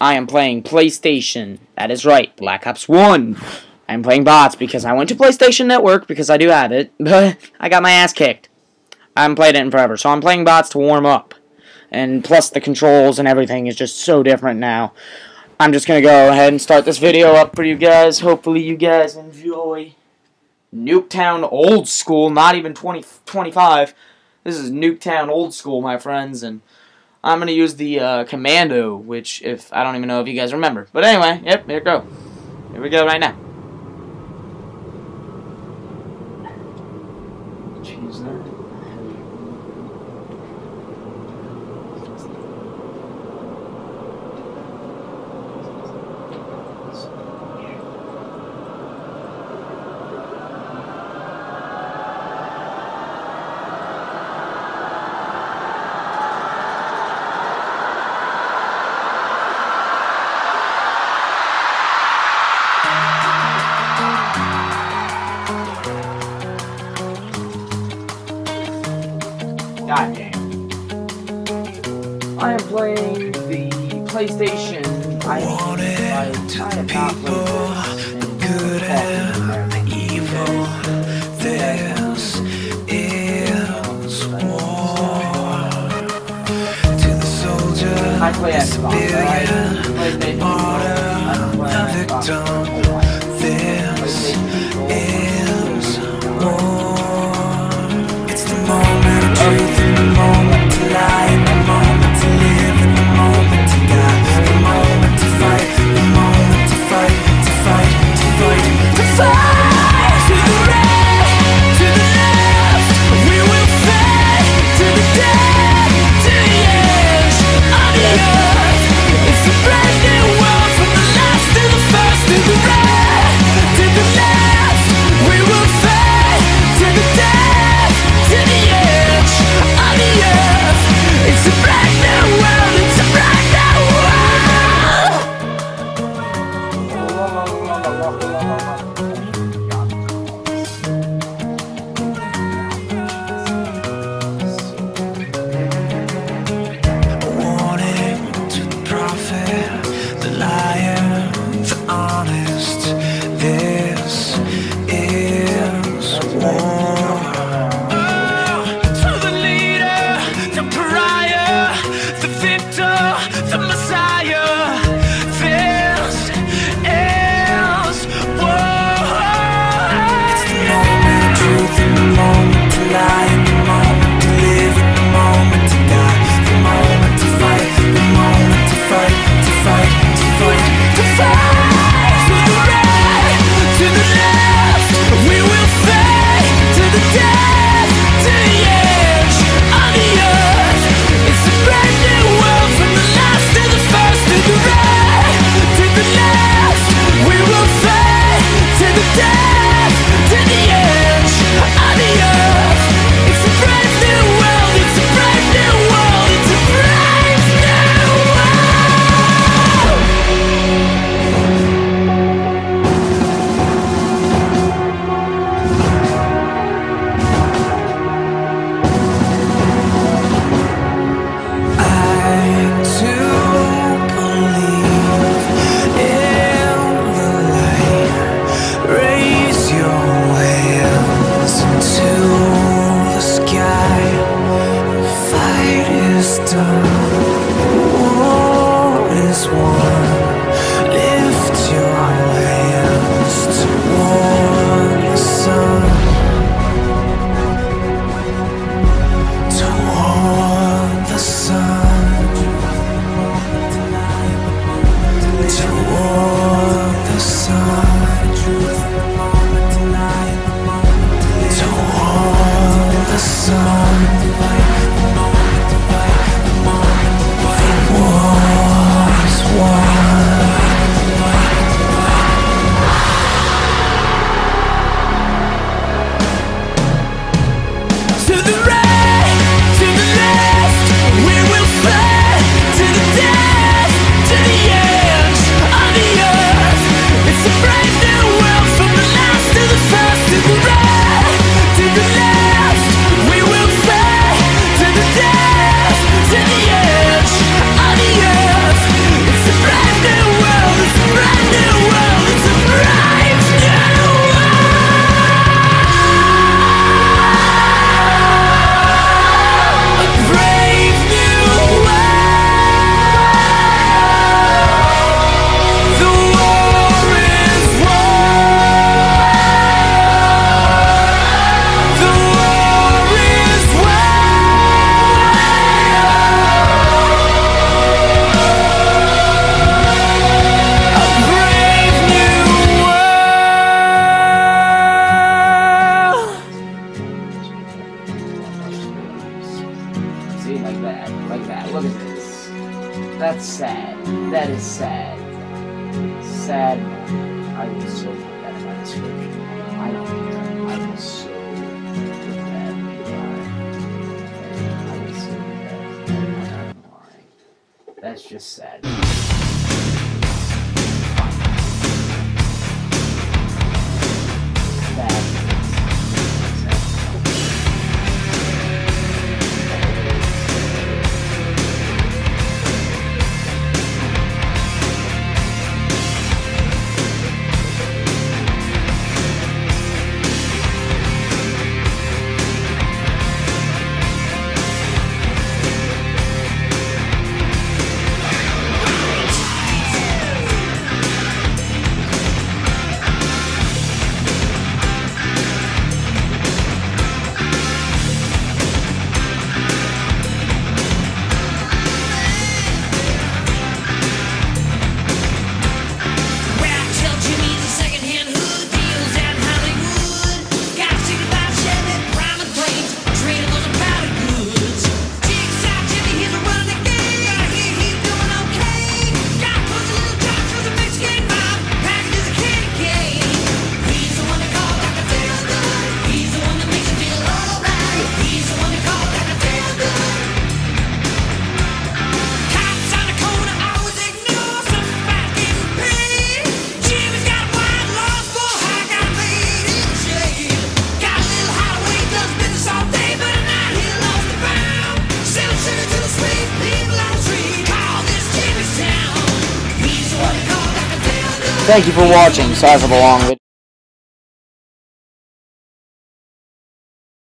I am playing PlayStation. That is right, Black Ops 1. I'm playing bots because I went to PlayStation Network because I do have it, but I got my ass kicked. I haven't played it in forever, so I'm playing bots to warm up. And plus the controls and everything is just so different now. I'm just going to go ahead and start this video up for you guys. Hopefully you guys enjoy. Nuketown Old School, not even 20, 25. This is Nuketown Old School, my friends, and I'm going to use the uh, Commando, which, if I don't even know if you guys remember. But anyway, yep, here we go. Here we go right now. Choose God damn. I am playing the PlayStation. I, I, I have not this in good and forever. evil. This is war. To the soldier, I play Xbox, PlayStation. I play the victim. That's sad. That is sad. Sad moment. I will so put that in my description. I don't care. I will so put that in my I will so put that in my That's just sad. Thank you for watching. Sorry for the long video.